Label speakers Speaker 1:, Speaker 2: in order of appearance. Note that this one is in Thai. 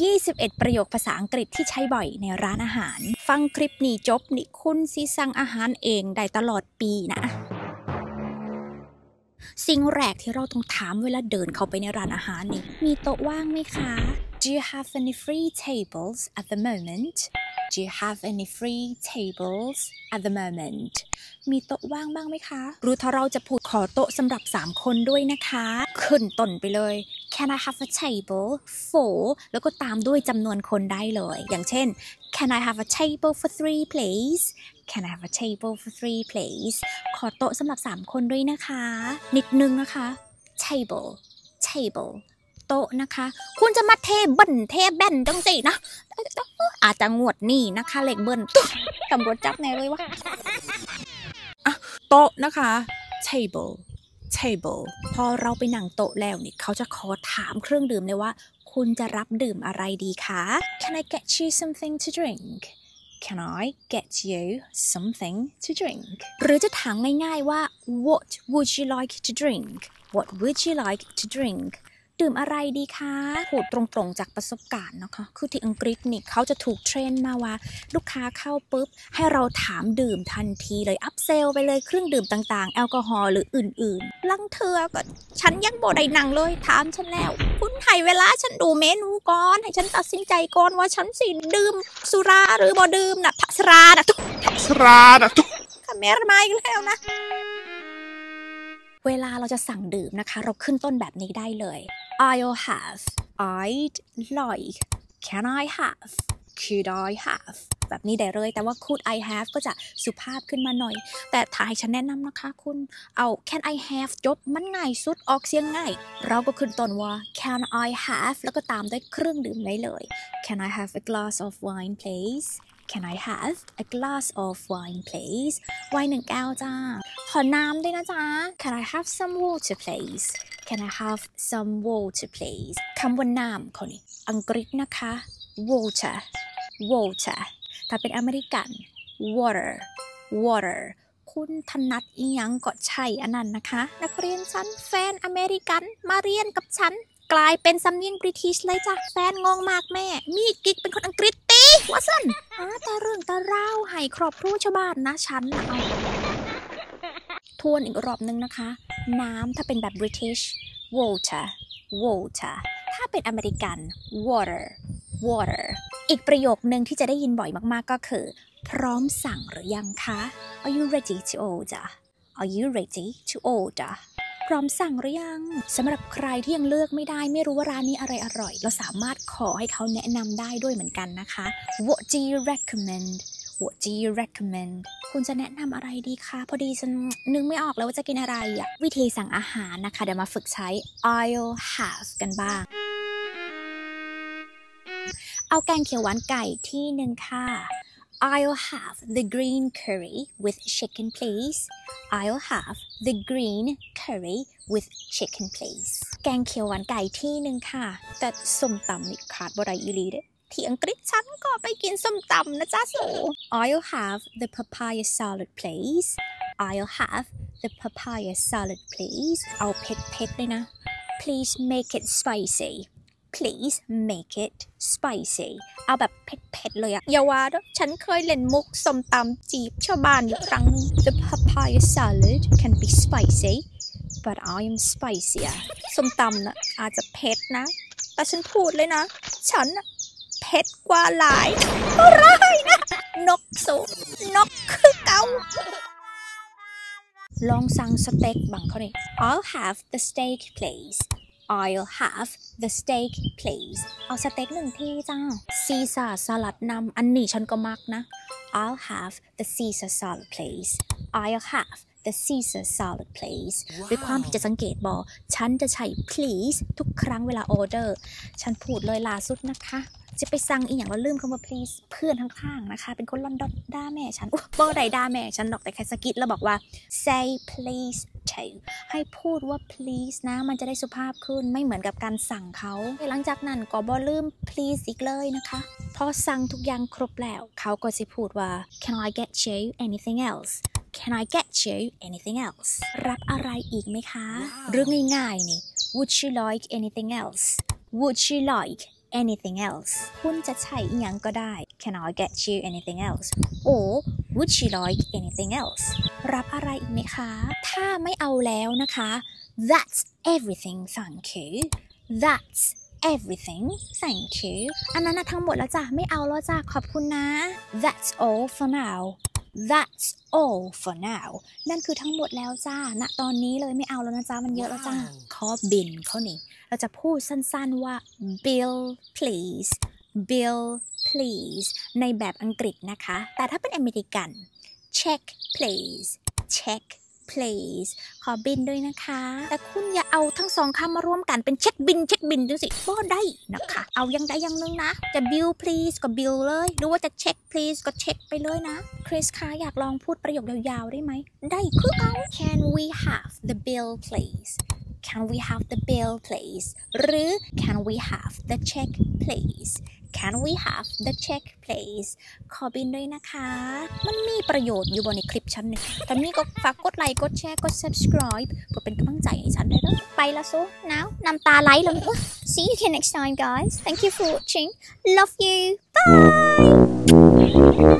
Speaker 1: 21 ประโยคภาษาอังกฤษที่ใช้บ่อยในร้านอาหาร ฟังคลิปนี้จบนี่คุณสิสั่งอาหารเองได้ตลอดปีนะ สิ่งแรกที่เราต้องถามเวลาเดินเข้าไปในร้านอาหารนี่ มีโต๊ะว่างไหมคะ Do you have any free tables at the moment Do you have any free tables at the moment มีโต๊ะว่างบ้างไหมคะรือถ้าเราจะพูดขอโต๊ะสำหรับ 3 คนด้วยนะคะ ขึ้นต้นไปเลย Can I have a table for แล้วก็ตามด้วยจำนวนคนได้เลย อย่างเช่น Can I have a table for three please Can I have a table for three please ขอโต๊ะสำหรับ 3 คนด้วยนะคะ นิดนึงนะคะ table table โต๊ะนะคะ คุณจะมาเทเบันเทแบนจังสินะอาจจะงวดนี่นะคะเหล็กเบิ้ลตำรวจจับแน่เลยวะอะโต๊ะนะคะ table table พอเราไปนั่งโต๊ะแล้วนี่เขาจะขอถามเครื่องดื่มเลยว่า คุณจะรับดื่มอะไรดีคะ Can I get you something to drink Can I get you something to drink หรือจะถามง่ายๆว่า What would you like to drink What would you like to drink ดื่มอะไรดีคะพูดตรงๆจากประสบการณ์นะคะคือที่อังกฤษนี่เขาจะถูกเทรนมาว่าลูกค้าเข้าปุ๊บ ให้เราถามดื่มทันทีเลยอัพเซลไปเลยเครื่องดื่มต่างๆ แอลกอฮอล์หรืออื่นๆลังเธอก็ฉันยังบ่ได้นั่งเลย ถามฉันแล้ว คุณให้เวลาฉันดูเมนูก่อน ให้ฉันตัดสินใจก่อนว่าฉันสิดื่มสุราหรือบ่ดื่มนะพัสรานะทุก
Speaker 2: สราดอะทุก
Speaker 1: คาเมรมาอีกแล้วนะเวลาเราจะสั่งดื่มนะคะ เราขึ้นต้นแบบนี้ได้เลย I'll have I'd like Can I have Could I have แบบนี้ได้เลย แต่ว่า could I have ก็จะสุภาพขึ้นมาหน่อย แต่ถ้าให้ฉันแนะนำนะคะคุณ เอา can I have จบมันง่ายสุดออกเสียงง่าย เราก็ขึ้นต้นว่า can I have แล้วก็ตามด้วยเครื่องดื่มได้เลย Can I have a glass of wine please Can I have a glass of wine please ไวน์หนึ่งแก้วจ้า ขอน้ำด้วยนะจ๊ะ Can I have some water please Can I have some water please คำว่าน้ำเขานี่อังกฤษนะคะ water water ถ้าเป็นอเมริกัน water water คุณถนัดอีหยังก็ใช่อันนั้นนะคะ นักเรียนชั้นแฟนอเมริกันมาเรียนกับฉัน กลายเป็นสำเนียงบริทิชเลยจ้ะแฟนงงมากแม่ มีกิ๊กเป็นคนอังกฤษตีว่าสันหาแต่เรื่องแต่เล่าให้ครอบครัวชาวบ้านนะฉันเอา ทวนอีกรอบนึงนะคะ น้ำถ้าเป็นแบบ British water water ถ้าเป็นอเมริกัน water water อีกประโยคนึงที่จะได้ยินบ่อยมากๆก็คือ พร้อมสั่งหรือยังคะ Are you ready to order Are you ready to order พร้อมสั่งหรือยังสำหรับใครที่ยังเลือกไม่ได้ ไม่รู้ว่าร้านนี้อะไรอร่อย เราสามารถขอให้เขาแนะนำได้ด้วยเหมือนกันนะคะ What do you recommend What do you recommend คุณจะแนะนำอะไรดีคะ พอดีฉันนึกไม่ออกแล้วว่าจะกินอะไรอะวิธีสั่งอาหารนะคะ เดี๋ยวมาฝึกใช้ I'll have กันบ้าง เอาแกงเขียวหวานไก่ที่หนึ่งค่ะ I'll have the green curry with chicken please I'll have the green curry with chicken please แกงเขียวหวานไก่ที่หนึ่งค่ะ แต่ส้มตำนี่ขาดบ่ได้อีลีเด้ ที่อังกฤษฉันก็ไปกินส้มตำนะจ๊ะสู I'll have the papaya salad please I'll have the papaya salad please เอาเผ็ดๆเลยนะ please make it spicy please make it spicy เอาแบบเผ็ดๆเลยอะอย่าว่าด้อฉันเคยเล่นมุกส้มตำจีบชาวบ้านอยู่ครั้ง The papaya salad can be spicy but I am spicier ส้มตำนะอาจจะเผ็ดนะ แต่ฉันพูดเลยนะ ฉันนะ เผ็ดกว่าหลายร้ายนะ นกสูนกคือเกาลองสั่งสเต็กบังเขาดิ I'll have the steak please I'll have the steak please เอาสเต็กหนึ่งที่จ้าซีซ่าสลัดนำอันนี้ฉันก็มักนะ I'll have the Caesar salad please I'll have the Caesar salad please ด้วยความที่จะสังเกตบอฉันจะใช้ please ทุกครั้งเวลาออเดอร์ ฉันพูดเลยล่าสุดนะคะ จะไปสั่งอีกอย่างแล้วลืมคำว่า please เพื่อนข้างๆนะคะ เป็นคนลอนดอนด่าแม่ฉันอุ๊ยบ่ได้ด่าแม่ฉันดอกแต่แค่สะกิดแล้วบอกว่า say please to ให้พูดว่า please นะ มันจะได้สุภาพขึ้นไม่เหมือนกับการสั่งเขาหลังจากนั้นก็บ่ลืม please อีกเลยนะคะพอสั่งทุกอย่างครบแล้ว เขาก็จะพูดว่า can I get you anything else Can I get you anything else รับอะไรอีกไหมคะ เรื่องง่ายๆนี่ Would you like anything else Would you like anything else คุณจะใช้อีหยังก็ได้ Can I get you anything else or would you like anything else รับอะไรอีกไหมคะ ถ้าไม่เอาแล้วนะคะ That's everything thank you That's everything thank you อันนั้นนะทั้งหมดแล้วจ้ะ ไม่เอาแล้วจ้ะ ขอบคุณนะ That's all for now That's all for now นั่นคือทั้งหมดแล้วจ้า ณ ตอนนี้เลยไม่เอาแล้วนะจ้า มันเยอะแล้วจ้า ขอบินเขานี่ เราจะพูดสั้นๆว่า bill please bill please ในแบบอังกฤษนะคะ แต่ถ้าเป็นอเมริกัน check please check please ขอบินด้วยนะคะ แต่คุณอย่าเอาทั้งสองคำมารวมกันเป็นเช็คบินเช็คบินดูสิก็ได้นะคะ เอายังได้ยังนึงนะ จะ bill please ก็ bill เลยหรือว่าจะ check please ก็เช็คไปเลยนะ คริสคะอยากลองพูดประโยคยาวๆได้ไหม ได้คือเอา Can we have the bill please Can we have the bill please หรือ Can we have the check please Can we have the check please ขอบินด้วยนะคะ มันมีประโยชน์อยู่บนในคลิปฉันนี่ตอนี่ก็ฝากกดไลค์ กดแชร์ กด subscribe เพื่อเป็นกำลังใจให้ฉันด้วยนะไปละซู now น้ำตาไหลแล้ว see you again next time guys thank you for watching love you bye